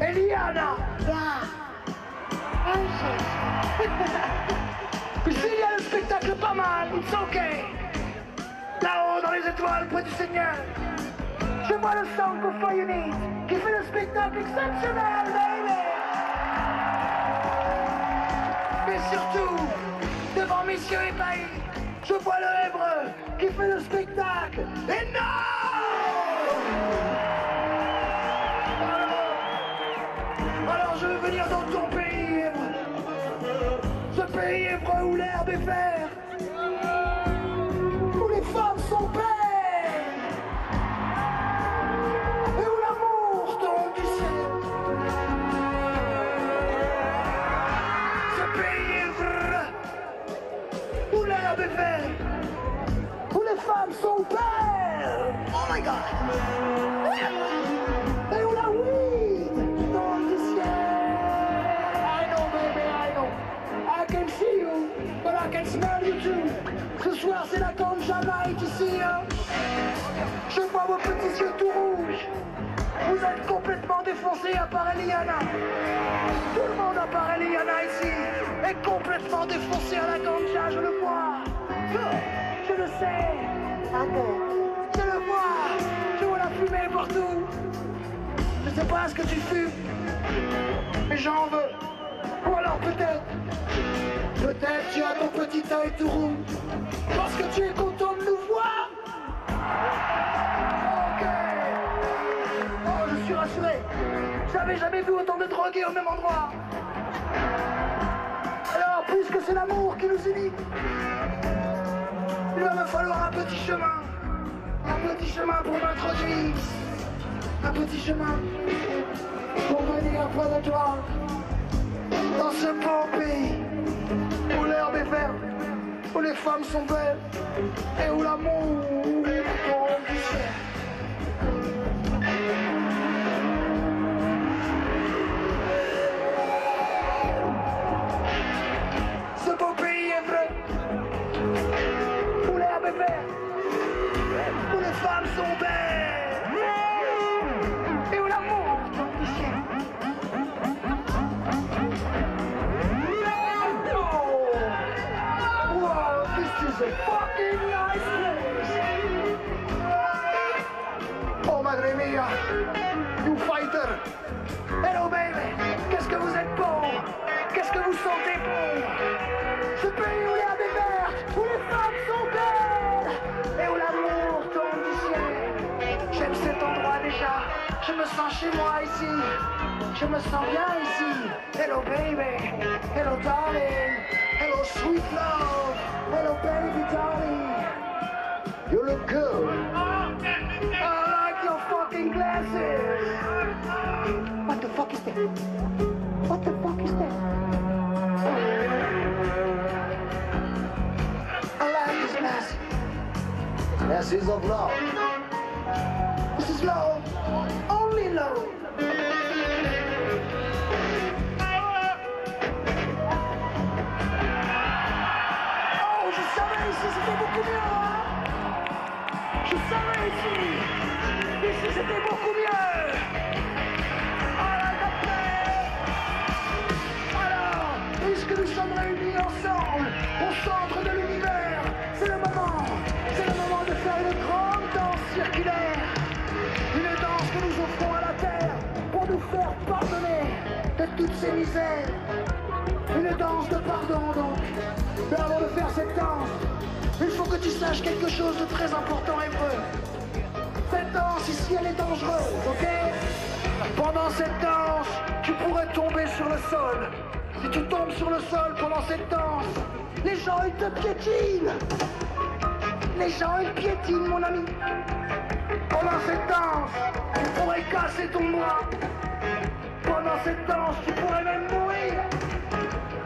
Eliana. Anxious. Ici, il y a le spectacle pas mal, it's ok. Là-haut, dans les étoiles, près du Seigneur. Je vois le For You Need, qui fait le spectacle exceptionnel, baby. Mais surtout, devant messieurs ébahis, je vois le Hébreu qui fait le spectacle énorme. Est complètement défoncé à la ganja, je le vois. Je le sais. Je le vois. Je vois la fumée partout. Je sais pas ce que tu fumes, mais j'en veux. Ou alors peut-être, peut-être tu as ton petit œil tout rouge, parce que tu es content de nous voir. Ok. Oh, je suis rassuré. J'avais jamais vu autant de drogués au même endroit. Puisque c'est l'amour qui nous unit, il va me falloir un petit chemin. Un petit chemin pour m'introduire. Un petit chemin pour venir près de toi. Dans ce beau pays où l'herbe est verte, où les femmes sont belles et où l'amour tombe du Oh madre mia, you fighter. Hello baby, sens chez moi ici. Je me sens bien ici. Hello baby, hello darling, hello sweet love, hello baby darling. You look good. I like your fucking glasses. What the fuck is that? What the fuck is that? I like this glasses. Glasses of love. This is love. Ici. C'était beaucoup mieux. Ah là, d'après. Alors, puisque nous sommes réunis ensemble au centre de l'univers, c'est le moment. C'est le moment de faire une grande danse circulaire. Une danse que nous offrons à la terre pour nous faire pardonner de toutes ces misères. Une danse de pardon donc. Mais avant de faire cette danse, il faut que tu saches quelque chose de très important hébreu. Cette danse ici, elle est dangereuse, ok Pendant cette danse, tu pourrais tomber sur le sol. Si tu tombes sur le sol pendant cette danse, les gens, ils te piétinent. Les gens, ils piétinent, mon ami. Pendant cette danse, tu pourrais casser ton doigt. Pendant cette danse, tu pourrais même mourir.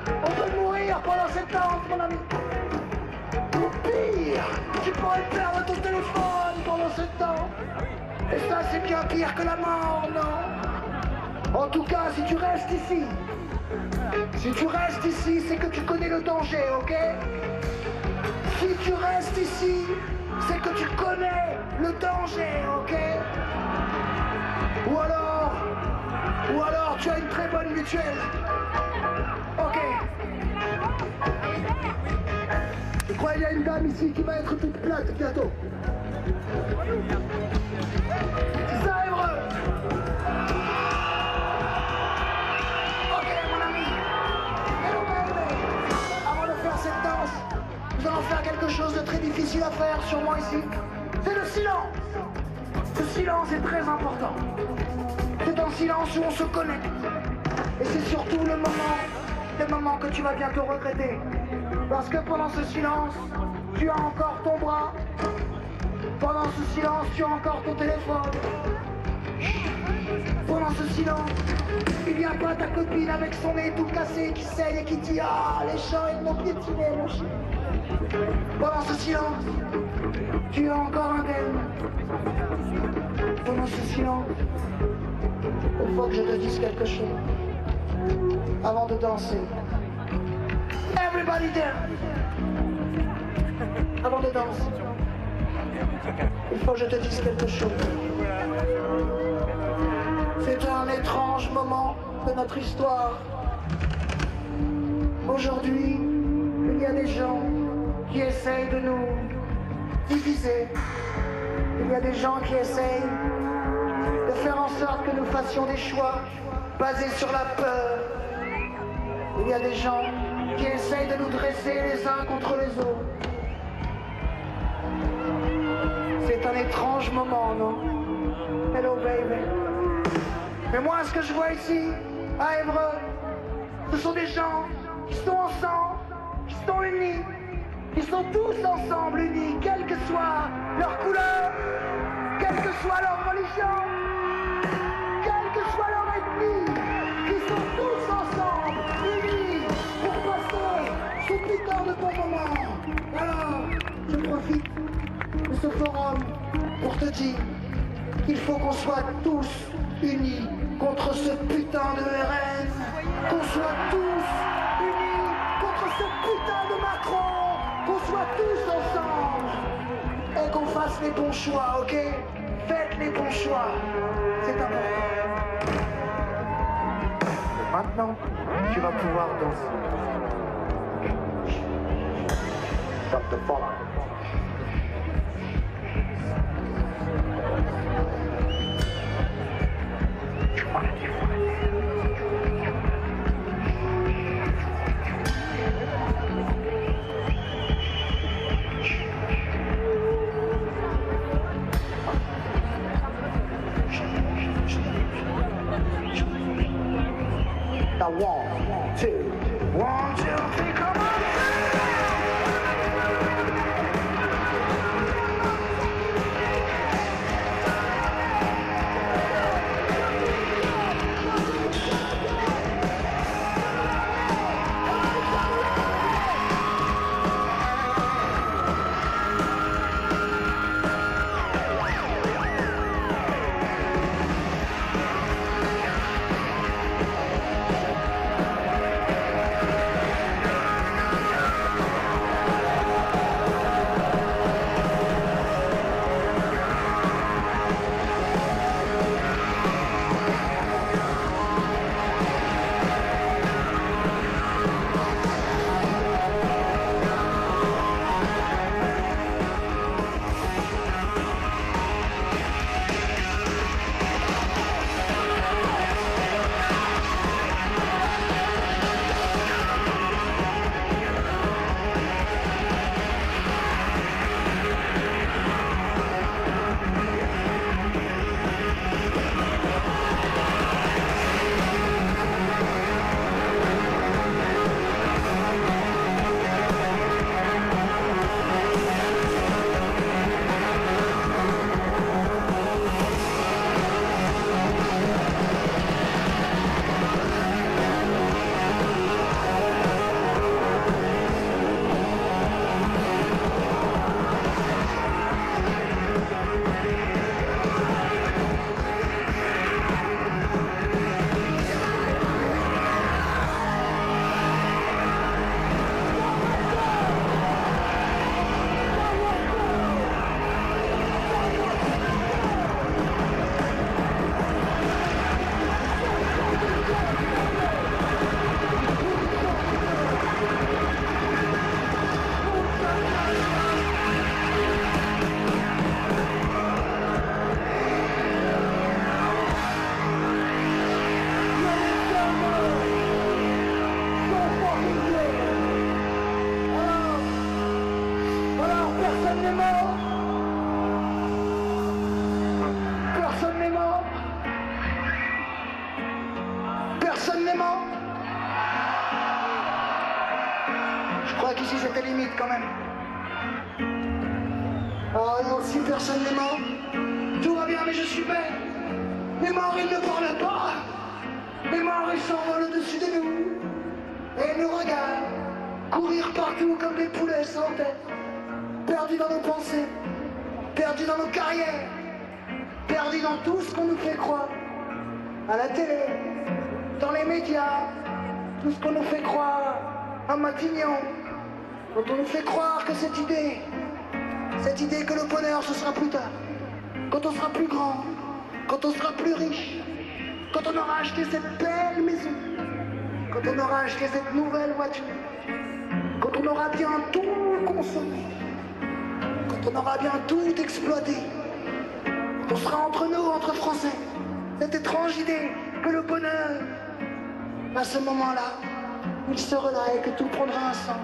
On peut mourir pendant cette danse, mon ami. Tu pourrais perdre ton téléphone pendant cette danse. Et ça, c'est bien pire que la mort, non? En tout cas, si tu restes ici, si tu restes ici, c'est que tu connais le danger, ok? Si tu restes ici, c'est que tu connais le danger, ok? Ou alors, ou alors tu as une très bonne mutuelle. Ok. Je crois qu'il y a une dame ici qui va être toute plate bientôt. C'est ça, Ok, mon ami. Hello, baby. Avant de faire cette danse, nous allons faire quelque chose de très difficile à faire, sûrement ici. C'est le silence. Le silence est très important. C'est un silence où on se connecte. Et c'est surtout le moment, le moment que tu vas bientôt regretter. Parce que pendant ce silence, tu as encore ton bras. Pendant ce silence, tu as encore ton téléphone. Pendant ce silence, il n'y a pas ta copine avec son nez tout cassé qui saigne et qui dit Ah, les gens, ils m'ont piétiné. Pendant ce silence, tu as encore un thème. Pendant ce silence, il faut que je te dise quelque chose avant de danser. Everybody there. Avant de danser, il faut que je te dise quelque chose. C'est un étrange moment de notre histoire. Aujourd'hui, il y a des gens qui essayent de nous diviser. Il y a des gens qui essayent de faire en sorte que nous fassions des choix basés sur la peur. Il y a des gens qui essayent de nous dresser les uns contre les autres. C'est un étrange moment, non? Hello, baby. Mais moi, ce que je vois ici, à Évreux, ce sont des gens qui sont ensemble, qui sont unis, qui sont tous ensemble unis, quelle que soit leur couleur, quelle que soit leur religion, quelle que soit leur ethnie, ce forum pour te dire qu'il faut qu'on soit tous unis contre ce putain de RN, qu'on soit tous unis contre ce putain de Macron, qu'on soit tous ensemble et qu'on fasse les bons choix, ok? Faites les bons choix, c'est important. Maintenant, tu vas pouvoir danser. Stop the. Je crois qu'ici c'était limite quand même. Oh non, si personne n'est mort, tout va bien, mais je suis bête. Les morts, ils ne parlent pas. Les morts, ils s'envolent au-dessus de nous. Et nous regardent courir partout comme des poulets sans tête. Perdus dans nos pensées, perdus dans nos carrières, perdus dans tout ce qu'on nous fait croire. À la télé, dans les médias, tout ce qu'on nous fait croire à Matignon. Quand on nous fait croire que cette idée, cette idée que le bonheur ce sera plus tard, quand on sera plus grand, quand on sera plus riche, quand on aura acheté cette belle maison, quand on aura acheté cette nouvelle voiture, quand on aura bien tout consommé, quand on aura bien tout exploité, quand on sera entre nous, entre Français, cette étrange idée que le bonheur, à ce moment-là, il sera là et que tout prendra un sens.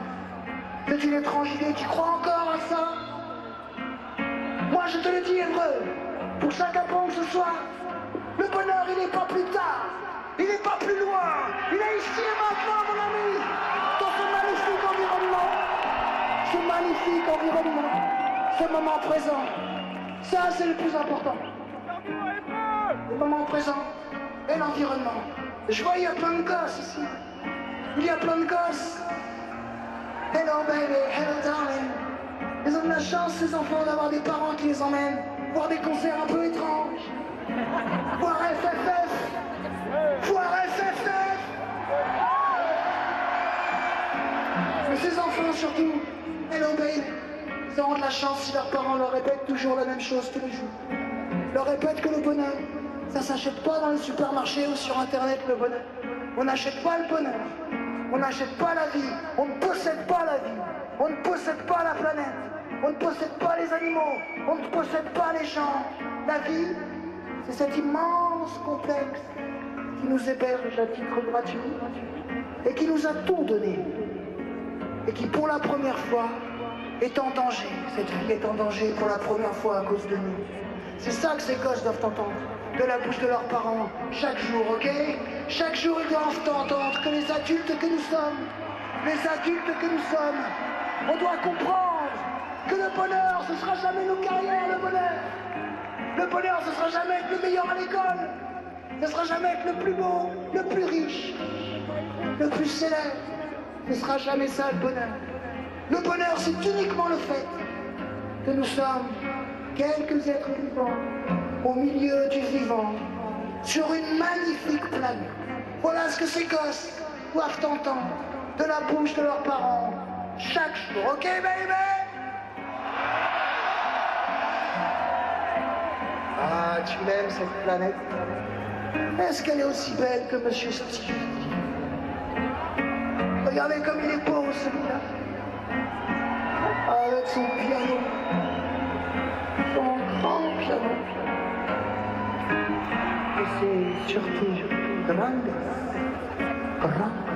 C'est une étrange idée, tu crois encore à ça Moi je te le dis, hébreu, pour chacun que ce soir, le bonheur il n'est pas plus tard, il n'est pas plus loin, il est ici et maintenant mon ami, dans ce magnifique environnement, ce magnifique environnement, ce moment présent, ça c'est le plus important. Le moment présent et l'environnement. Je vois il y a plein de gosses ici, il y a plein de gosses. Hello baby, hello darling. Ils ont de la chance, ces enfants, d'avoir des parents qui les emmènent voir des concerts un peu étranges. Voir FFF. Voir FFF. Mais ces enfants, surtout, hello baby, ils auront de la chance si leurs parents leur répètent toujours la même chose tous les jours. Leur répètent que le bonheur, ça s'achète pas dans le supermarché ou sur Internet, le bonheur. On n'achète pas le bonheur. On n'achète pas la vie, on ne possède pas la vie, on ne possède pas la planète, on ne possède pas les animaux, on ne possède pas les gens. La vie, c'est cet immense complexe qui nous héberge à titre gratuit et qui nous a tout donné et qui pour la première fois est en danger. Cette vie est en danger pour la première fois à cause de nous. C'est ça que ces gosses doivent entendre de la bouche de leurs parents chaque jour, ok? Chaque jour, ils doivent entendre que les adultes que nous sommes, les adultes que nous sommes, on doit comprendre que le bonheur, ce sera jamais nos carrières, le bonheur. Le bonheur, ce sera jamais être le meilleur à l'école. Ce sera jamais être le plus beau, le plus riche, le plus célèbre. Ce sera jamais ça le bonheur. Le bonheur, c'est uniquement le fait que nous sommes quelques êtres vivants au milieu du vivant, sur une magnifique planète. Voilà ce que ces gosses doivent entendre de la bouche de leurs parents chaque jour. Ok, baby? Ah, tu l'aimes cette planète Est-ce qu'elle est aussi belle que Monsieur Steve? Regardez comme il est beau celui-là. Avec son piano. Son grand piano. Et c'est surtout grande, grande.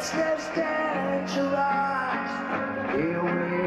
footsteps that you. Here we